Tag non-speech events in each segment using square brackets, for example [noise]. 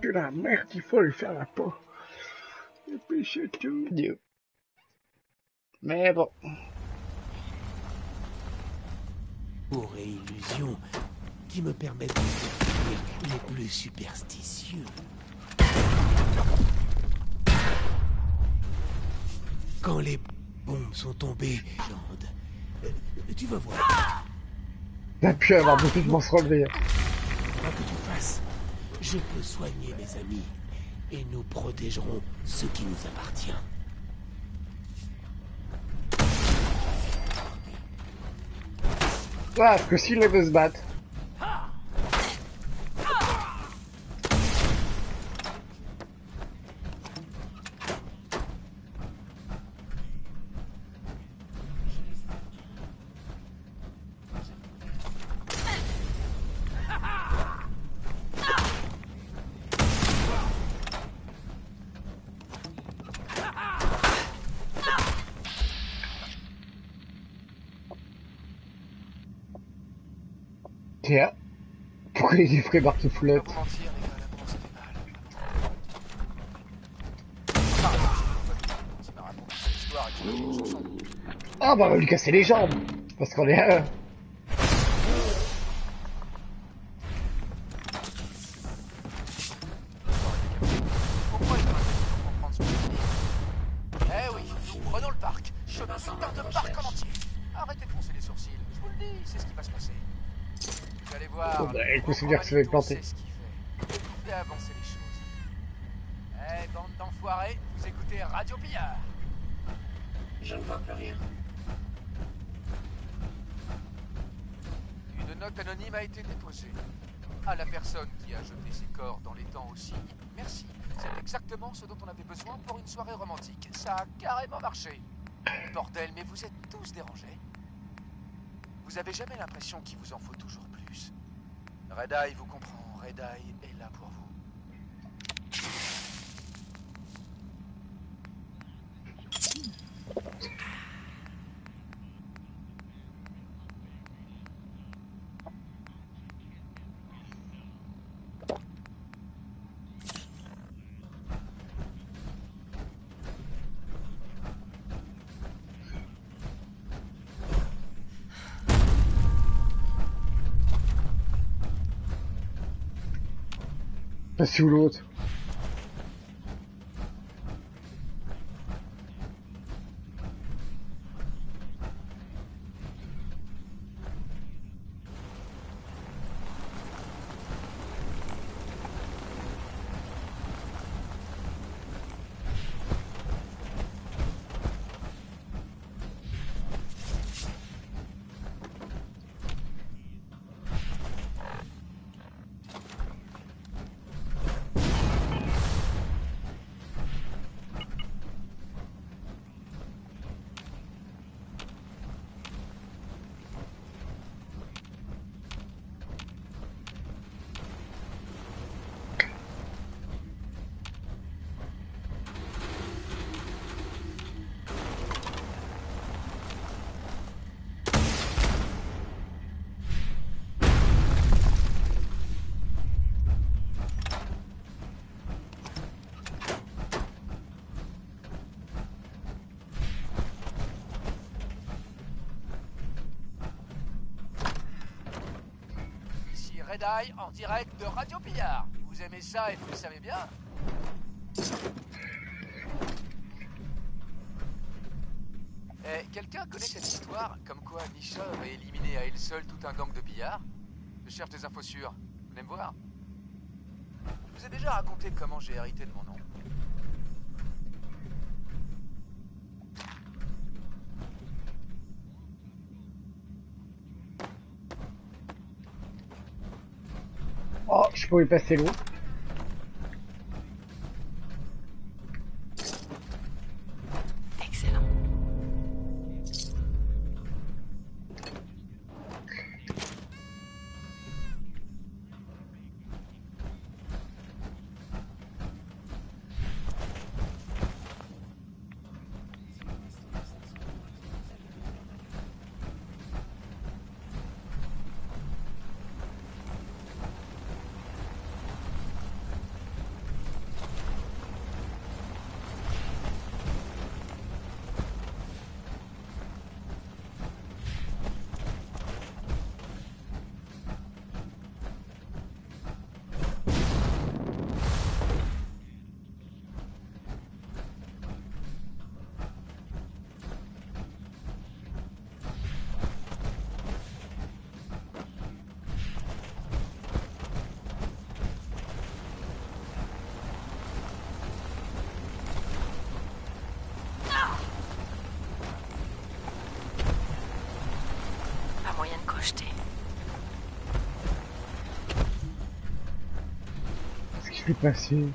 pue la merde, il faut lui faire la peau. Et puis c'est tout. Dieu. Mais bon. Pour et illusion qui me permettent de devenir les plus superstitieux? Quand les bombes sont tombées, Jande, euh, tu vas voir. La pu avoir beaucoup de se relever. Quoi que tu fasses, je peux soigner mes amis et nous protégerons ce qui nous appartient. Ah, que s'il veut se battre. Mal. L'histoire et tu une chanson. Ah bah on va lui casser les jambes Parce qu'on est un. Ça veut dire que ça va être Pas où l'autre. En direct de Radio Pillard. Vous aimez ça et vous le savez bien Eh, quelqu'un connaît cette histoire Comme quoi Nisha aurait éliminé à elle seule tout un gang de billards Je cherche des infos sûres. Vous venez me voir Je vous ai déjà raconté comment j'ai hérité de mon pouvais passer l'eau. Plus passer.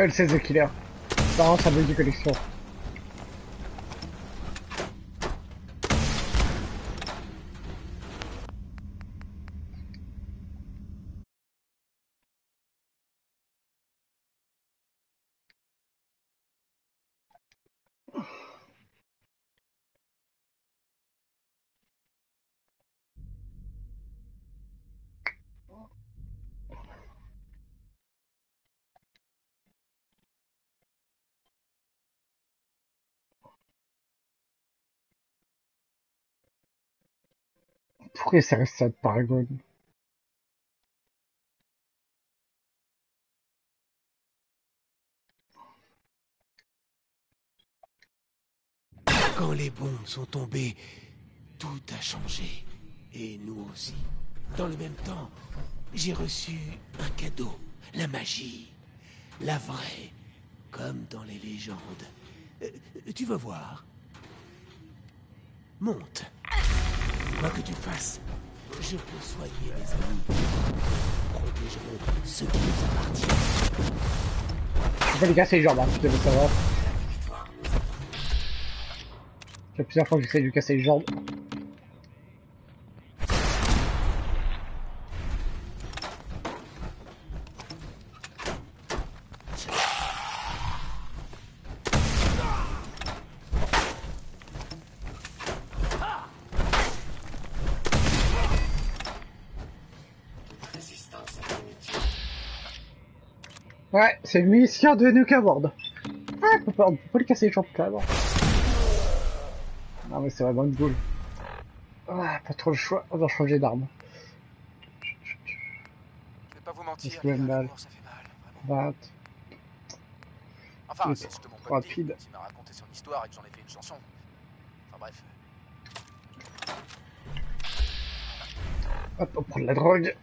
Seul 16 killer. Par sa du collection. Pourquoi ça reste ça de Paragon Quand les bombes sont tombées, tout a changé. Et nous aussi. Dans le même temps, j'ai reçu un cadeau. La magie. La vraie. Comme dans les légendes. Euh, tu vas voir? Monte. Quoi que tu fasses, je peux soigner mes amis. Protégeront ceux qui nous appartiennent. Je vais les casser les jambes, hein, tu devais savoir. J'ai plusieurs fois que j'essaie de lui casser les jambes. Ouais, c'est le mission de Nuka World. Ah, on peut pas, on peut pas lui casser les jambes carrément. Non mais c'est vraiment une boule. Ah, pas trop le choix, on va changer d'arme. Je vais pas vous mentir, Ça fait les mal. l'amour, ça fait mal, vraiment. 20. Enfin, C'est c'est juste mon rapide. Qui m'a raconté son histoire et que j'en ai fait une chanson. Enfin bref. Hop, on prend de la drogue.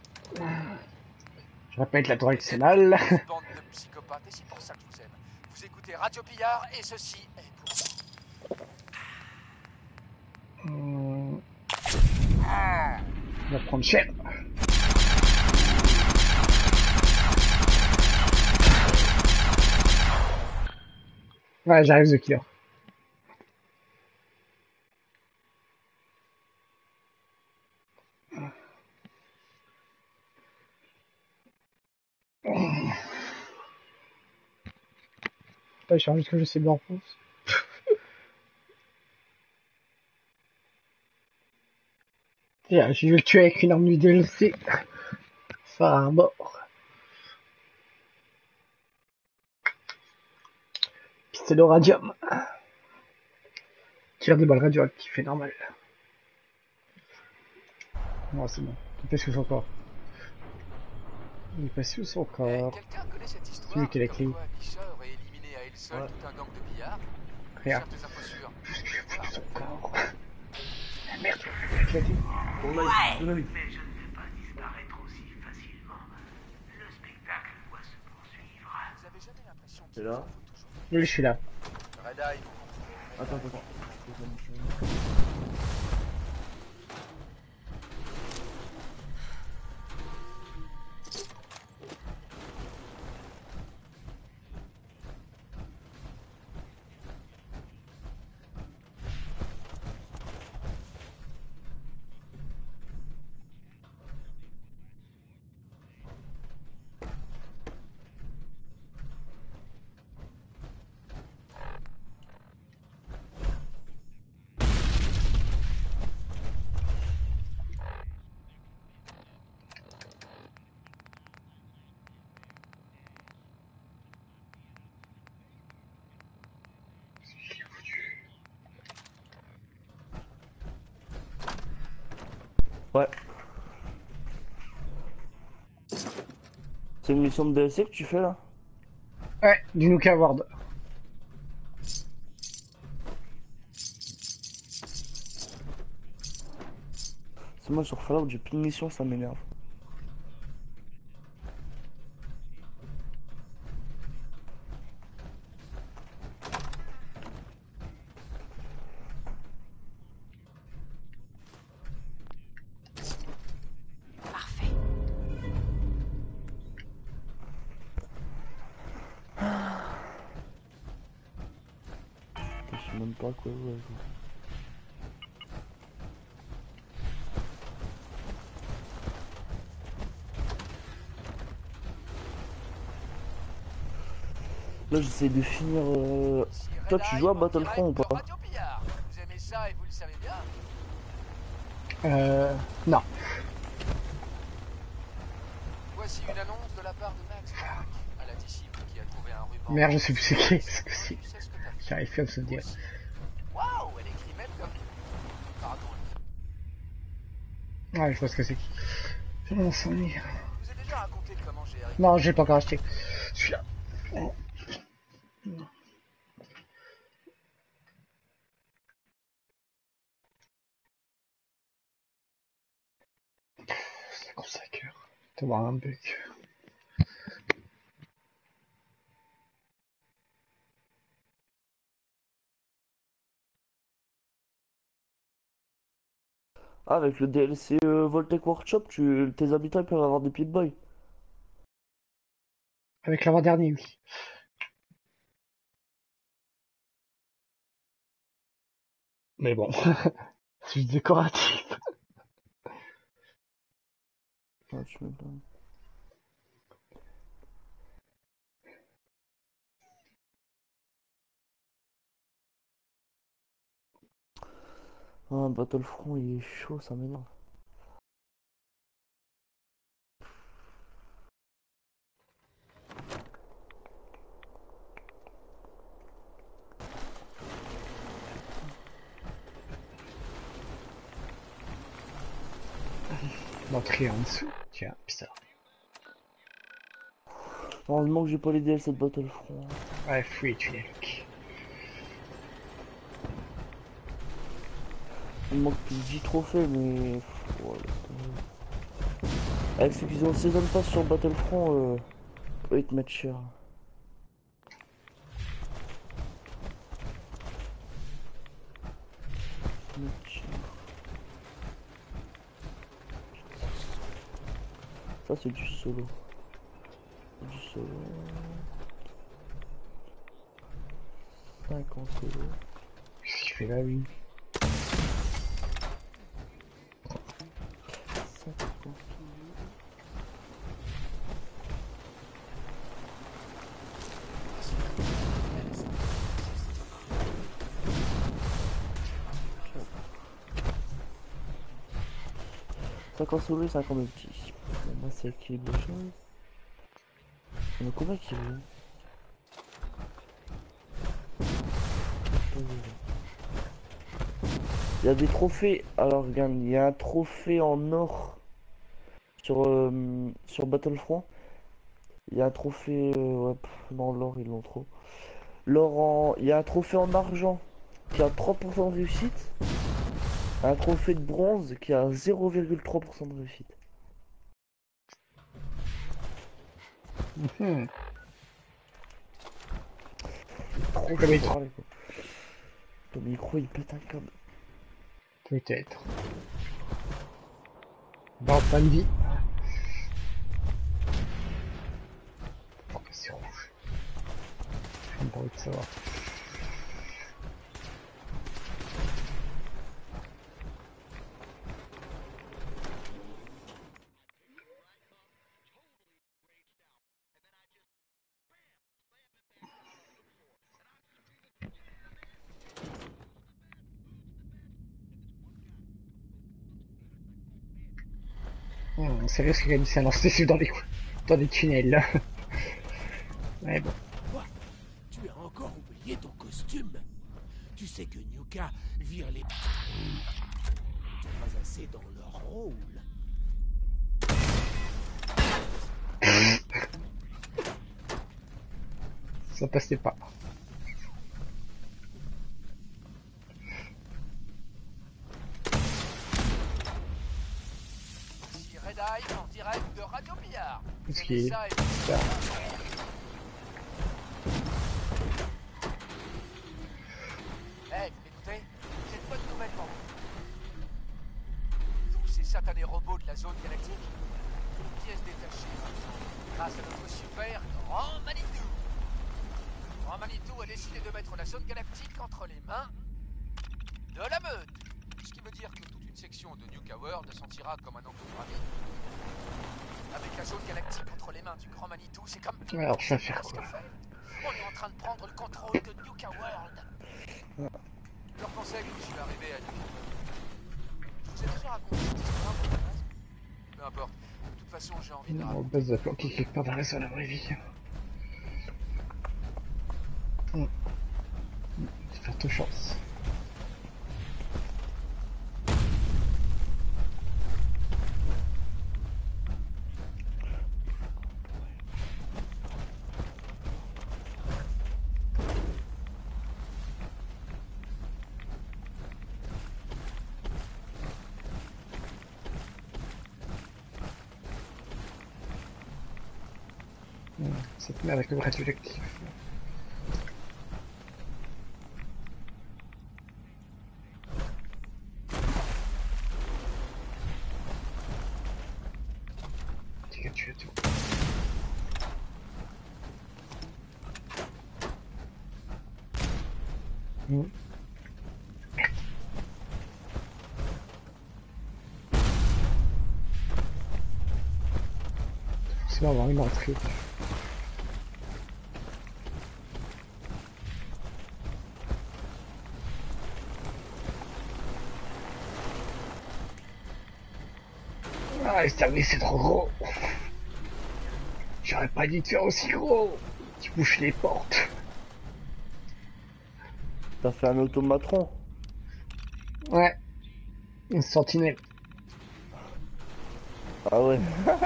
Je répète, la drogue c'est mal. Bande de [laughs] psychopathes et c'est pour ça que je vous aime. Vous écoutez Radio Pillard et ceci est pour vous. Hum. On va prendre cher. Ouais, j'arrive The Killer. Je cherche juste que je sais bien en France. [laughs] Tiens, je vais le tuer avec une arme du DLC. Ça à mort. Pistolet au radium. Tire des balles radioactives, c'est normal. Non, c'est bon. Qu'est-ce que j'ai encore Il est passé où son corps histoire Celui qui a la clé. Seule tout un gang de billard Rien. Cherche des infos sûres. Son corps. Ah, Merde, je l'ai dit. Mais je ne vais pas disparaître aussi facilement. Le spectacle doit se poursuivre. Vous avez jamais l'impression C'est qu'il là Oui, je suis là. Red Eye, vous Attends, attends. C'est une mission de DLC que tu fais là Ouais, du Nuka World. C'est moi sur Fallout, j'ai plus de mission, ça m'énerve. Là j'essaie de finir... euh, Toi, tu joues à Battlefront ou pas Radio Pillard. Vous aimez ça et vous le savez bien Euh, non. Voici une annonce de la part de Max Planck, à la disciple qui a trouvé un ruban. Merde, je sais plus c'est qui, ce que c'est. J'arrive plus à me souvenir. Waouh, elle écrit même comme... Pardon. Ouais, je vois ce que c'est. Je vais m'en souvenir. Je vous ai déjà raconté comment j'ai hérité. Non, j'ai pas encore acheté. Celui-là. Comme ça voir un bug. Ah, avec le DLC euh, Voltec Workshop, tu... tes habitants peuvent avoir des Pip-Boy. Avec l'avant-dernier, oui. Mais bon. [laughs] C'est juste décoratif. Ah, tu m'as pas. Ah, Battlefront, il est chaud, ça m'énerve. L'entrée en dessous. Tiens, bizarre. Heureusement que j'ai pas les DLC de Battlefront. Ouais, free check. Il manque plus de 10 trophées, mais. tomber. Avec ceux qui ont Season Pass sur Battlefront, euh... cher. Ils te mettent cher. Ça, c'est du solo. Du solo. 5 en solo. Qu'est-ce qu'il fait là, lui? 5 en solo. Et 5 en c'est choses. On a combien qui Il y a des trophées. Alors regarde, il y a un trophée en or sur, euh, sur Battlefront. Il y a un trophée. euh, non, l'or, ils l'ont trop. L'or en. Il y a un trophée en argent qui a 3% de réussite. Un trophée de bronze qui a 0,3% de réussite. Mhm. Trop Comme il-. Ton micro il pète un câble. Peut-être. Bon, fin de vie. C'est rouge J'ai pas envie de savoir. Hum, c'est risque qu'il a mis sa dessus dans des, dans des tunnels là. [laughs] ouais bon. Quoi? Tu as encore oublié ton costume? Tu sais que Nyuka vire les... Pas assez dans leur rôle. [laughs] Ça passait pas. Ça. Eh, vous m'écoutez J'ai une bonne nouvelle pour. Tous ces satanés robots de la zone galactique, une pièce détachée grâce à notre super Grand Manitou. Grand Manitou a décidé de mettre la zone galactique entre les mains de la meute. Ce qui veut dire que toute une section de New World se sentira comme un oncle ami. Avec la zone galactique entre les mains du Grand Manitou, c'est comme... Alors je vais faire quoi On est en train de prendre le contrôle de Nuka World. Je leur pensais que je suis arrivé à Nuka Je vous ai déjà raconté cette histoire la base Peu importe. De toute façon, j'ai envie de la On base de planquer quelque part dans la à vraie vie. Hmm. Hmm, Faire de chance. Hmm, Avec le as tué tout. Hmm. Forcément avoir une entrée. Ah, c'est trop gros. J'aurais pas dit de faire aussi gros. Tu bouches les portes. T'as fait un automatron Ouais. Une sentinelle. Ah ouais. [laughs]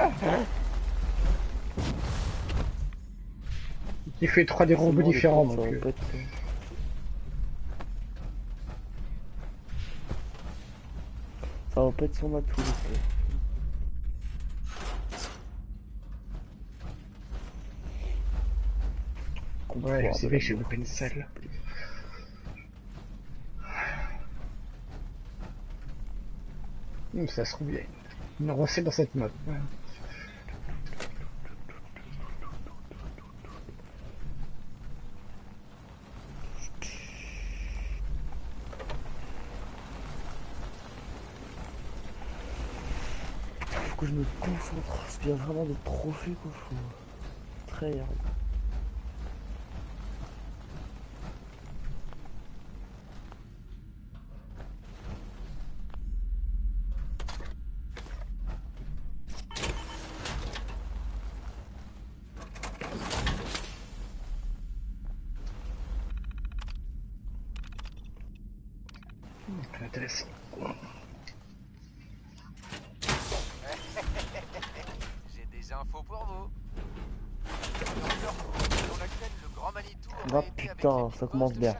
Il fait trois des robots bon, différents, donc. euh, être- Ça va pas être son atout. les gars. Ouais, c'est vrai que j'ai loupé une salle. Hum, ça se trouve, il y a une, une recette dans cette mode. Ouais. Faut que je me concentre, parce qu'il y a vraiment des trophées quoi. Faut... Très hard. Faut commence bien.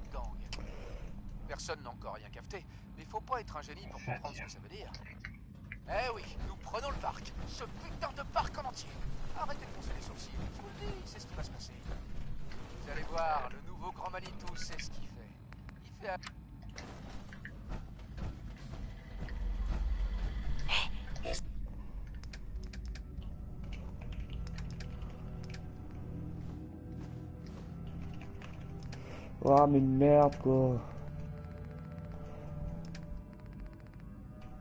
Ah mais merde quoi.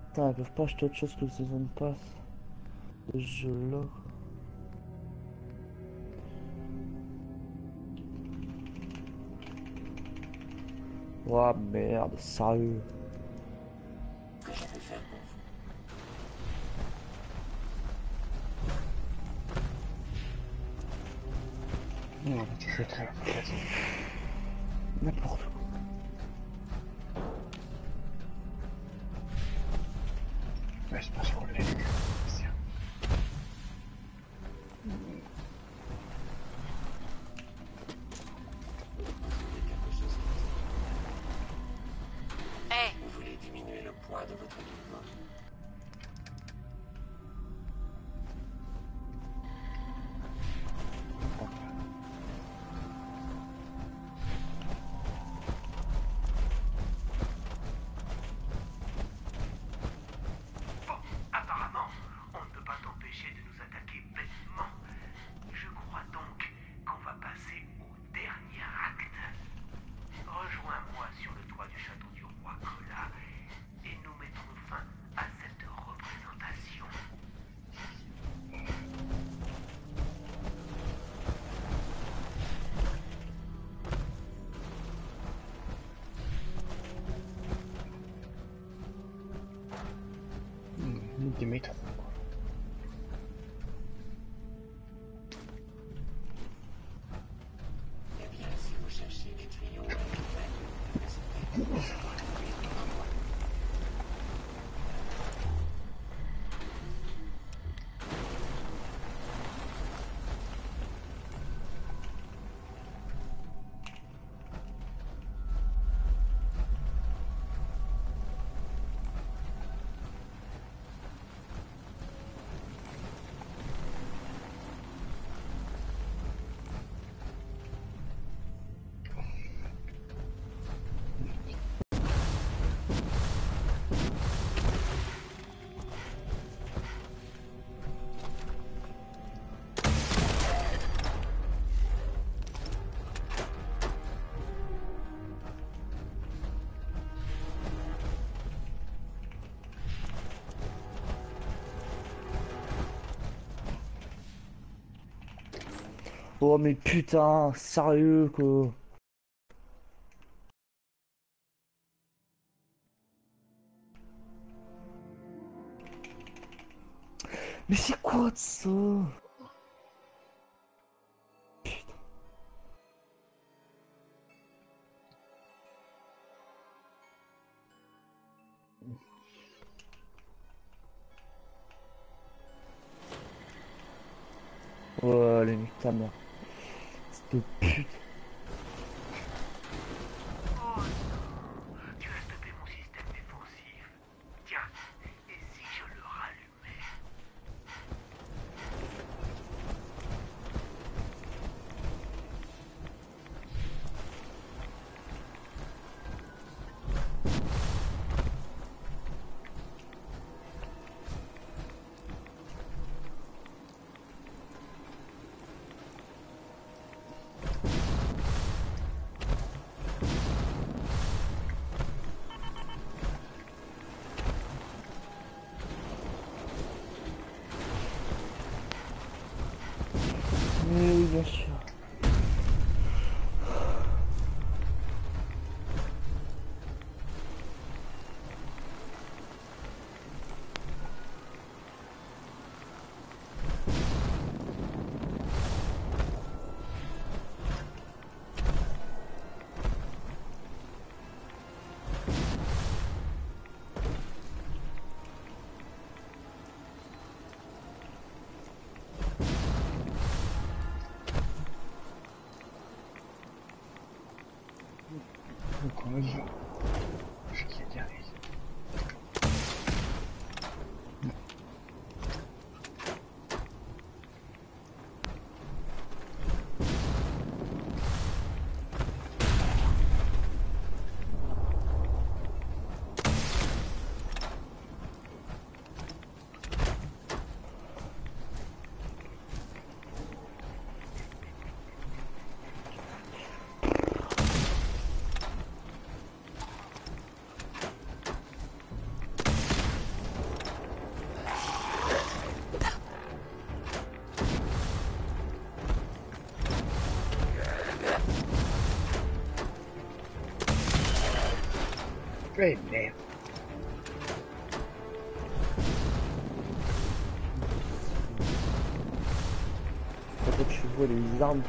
Putain, ils peuvent pas acheter autre chose que le saison pass. Ce jeu là. Ouah merde, sérieux. Du Oh mais putain, sérieux quoi. Mais c'est quoi de ça? Putain. Ouais, allez, nique. Cette Dire. Je. Armes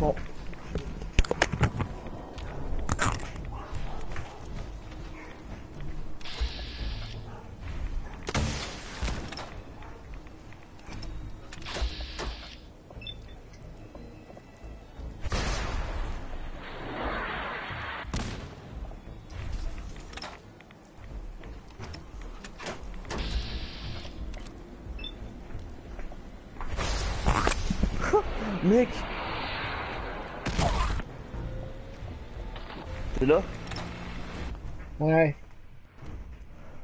Bon. [laughs] Mec Ouais.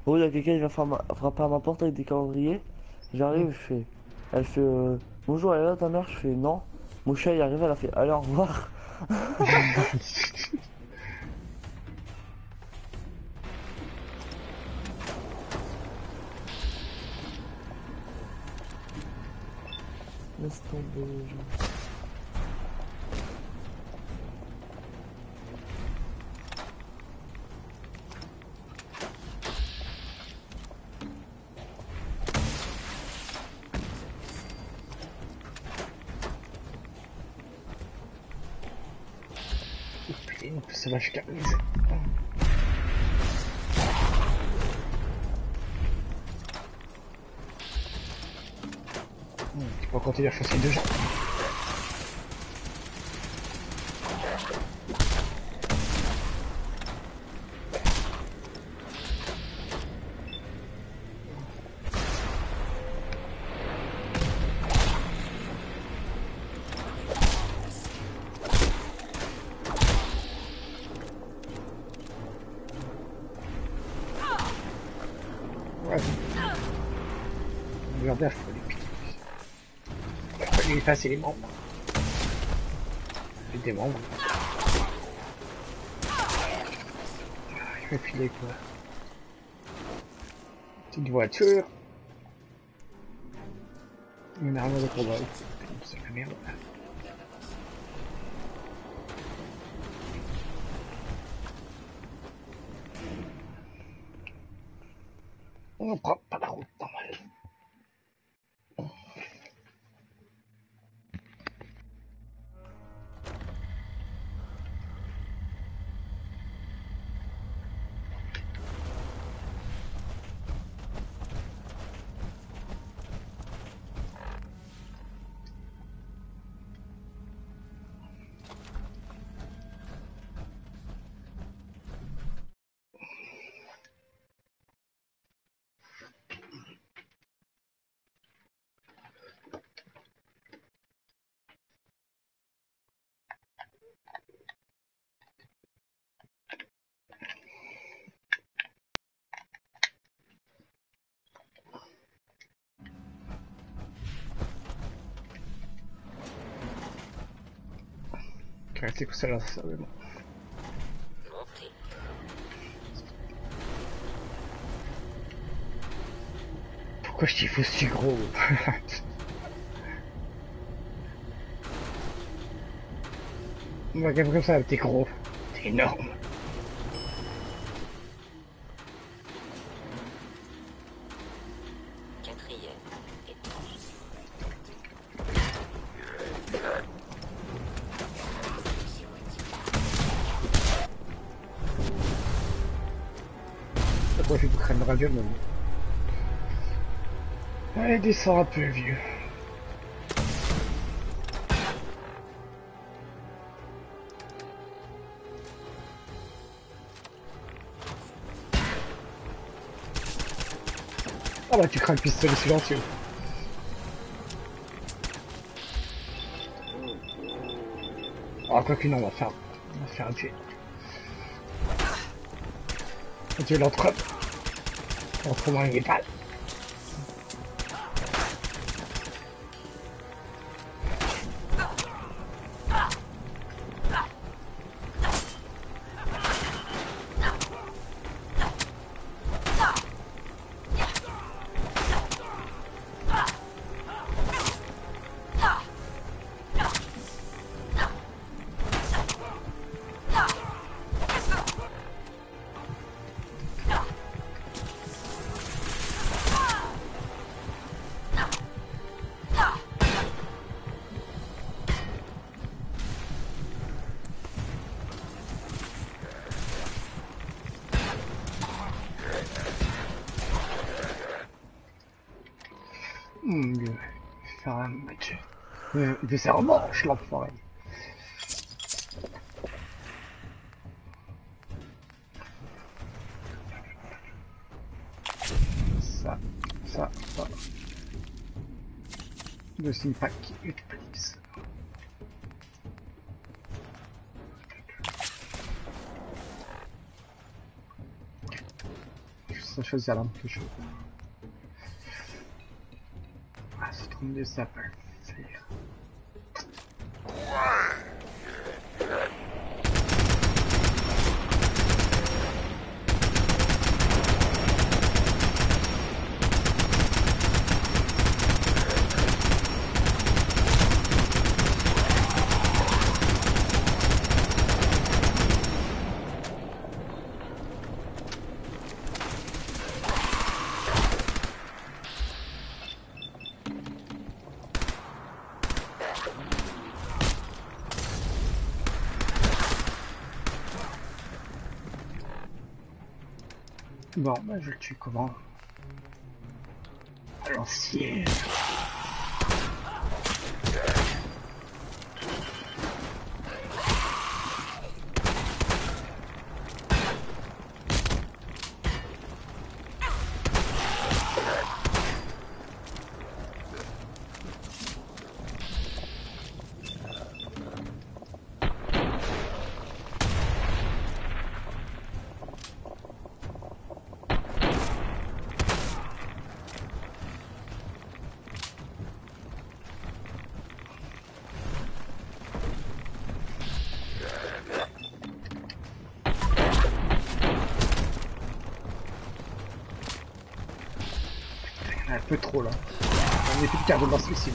Oh, il y a quelqu'un qui va frapper à ma porte avec des calendriers. J'arrive, je fais. Elle fait euh, Bonjour, elle est là ta mère? Je fais non. Mon chat il arrive, elle a fait Allez, au revoir. [laughs] Jusqu'à... Hmm, Tu peux continuer à foncer deux gens. Effacer les membres. J'ai des membres. Je vais filer quoi. Petite voiture. Une arme de combat. C'est la merde. On prend Quoi ça là, ça vraiment Montrez. Pourquoi je t'y fous si gros [laughs] Moi, regarde comme ça, t'es gros. T'es énorme. Allez, descends un peu, vieux. Ah bah tu crains le pistolet silencieux. Ah quoi que non, on va faire, on va faire un tuer. Un l'entre entre moi et pas. mieux. Match. Euh, il veut faire manche, l'enfoiré. Ça, ça, ça. Le Simpac Utplix. Ça choisir l'arme que je. Ah, c'est trop mieux ça Bon, bah je le tue comment? À l'ancienne. Un peu trop là. On est plus de cardio dans ce suicide.